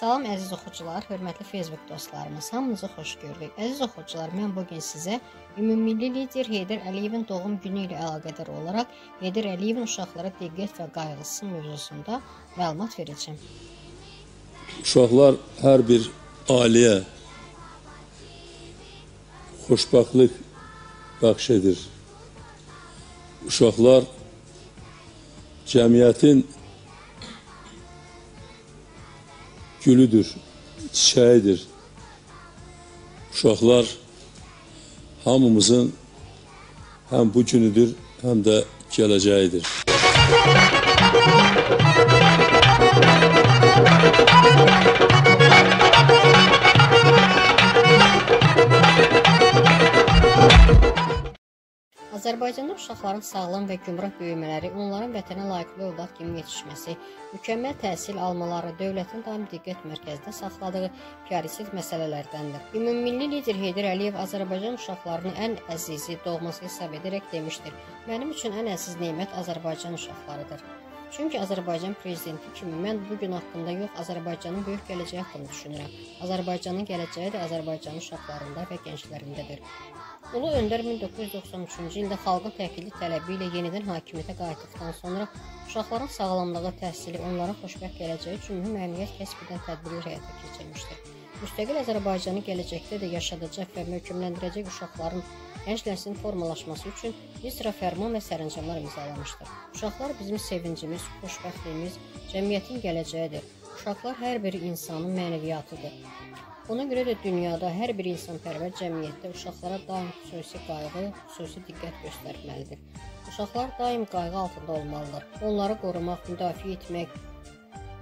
Salam əziz oxucular, hörmətli Facebook dostlarımız, hamınızı xoş gördük. Əziz oxucular, mən bu gün sizə ümummilli lider Heydər Əliyevin doğum günü ilə əlaqədar olaraq Heydər Əliyevin uşaqlara diqqət və qayğısı mövzusunda məlumat verəcəm. Uşaqlar hər bir ailəyə xoşbəxtlik bəxş edir. Uşaqlar cəmiyyətin gülüdür, çiçəyidir. Uşaqlar hamımızın həm bu günüdür, həm də gələcəyidir. Azərbaycanda uşaqların sağlam və gümrah böyümələri, onların vətənə layiqli övlad kimi yetişməsi, mükəmməl təhsil almaları dövlətin daim diqqət mərkəzində saxladığı prioritet məsələlərdəndir. Ümummilli lider Heydər Əliyev Azərbaycan uşaqlarını ən əzizi, doğması hesab edərək demişdir: "Mənim üçün ən əziz nemət Azərbaycan uşaqlarıdır." Çünki Azərbaycan prezidenti kimi mən bu gün haqqında yox, Azərbaycanın böyük gələcəyi haqqında düşünürəm. Azərbaycanın gələcəyi də Azərbaycanın uşaqlarında və gənclərindədir. Ulu Öndər 1993-cü ildə xalqın təkidi tələbi ilə yenidən hakimiyyətə qayıtdıqdan sonra uşaqların sağlamlığı, təhsili, onların xoşbəxt gələcəyi üçün mühüm əhəmiyyət kəsb edən tədbirlər həyata keçirmişdir. Müstəqil Azərbaycanı gələcəkdə də yaşadacaq və möhkəmləndirəcək uşaqların gənc nəslin formalaşması üçün bir sıra fərman və sərəncamlar imzalamışdır. Uşaqlar bizim sevincimiz, xoşbəxtliyimiz, cəmiyyətin gələcəyidir. Uşaqlar hər bir insanın mənəviyyatıdır. Ona görə də dünyada hər bir insanpərvər cəmiyyətdə uşaqlara daim xüsusi qayğı, xüsusi diqqət göstərməlidir. Uşaqlar daim qayğı altında olmalıdır. Onları qorumaq, müdafiə etmək,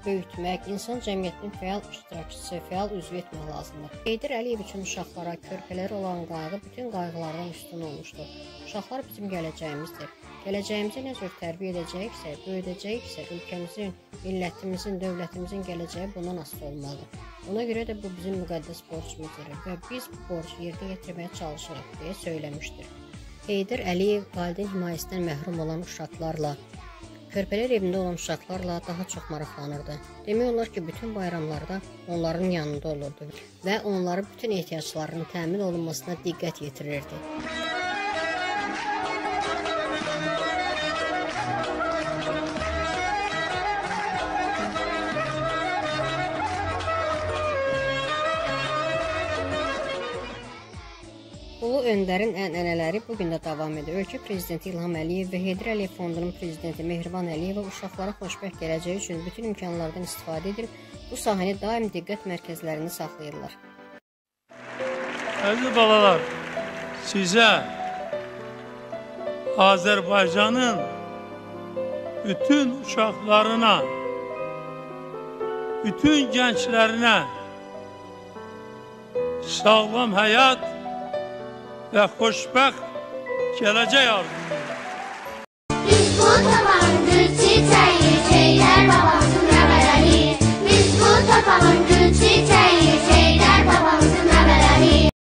böyütmək, insan cəmiyyətinin fəal iştirakçısı, fəal üzvü etmək lazımdır. Heydər Əliyev üçün uşaqlara, körpələrə olan qayğı bütün qayğılardan üstün olmuşdur. Uşaqlar bizim gələcəyimizdir. Gələcəyimizi nə cür tərbiyə edəcəyiksə, böyüdəcəyiksə, ölkəmizin, millətimizin, dövlətimizin gələcəyi bundan asılı olmalıdır. Ona görə də bu bizim müqəddəs borcumuzdur və biz bu borcu yerinə yetirməyə çalışırıq deyə söyləmişdir. Heydər Əliyev valideyn himayəsindən məhrum olan uşaqlarla Körpələr evində olan uşaqlarla daha çox maraqlanırdı. Demək olar ki, bütün bayramlarda onların yanında olurdu və onların bütün ehtiyaclarının təmin olunmasına diqqət yetirirdi. Ulu Öndərin ənənələri bu gün də davam edir. Ölkə prezidenti İlham Əliyev və Heydər Əliyev Fondunun prezidenti Mehriban Əliyeva uşaqlara xoşbəxt gələcəyi üçün bütün imkanlardan istifadə edib bu sahəni daim diqqət mərkəzlərində saxlayırlar. Əziz balalar, sizə Azərbaycanın bütün uşaqlarına, bütün gənclərinə sağlam həyat və xoşbəxt gələcək arzulayıram.